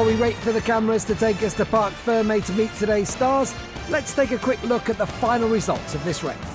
While we wait for the cameras to take us to Parc Fermé to meet today's stars, let's take a quick look at the final results of this race.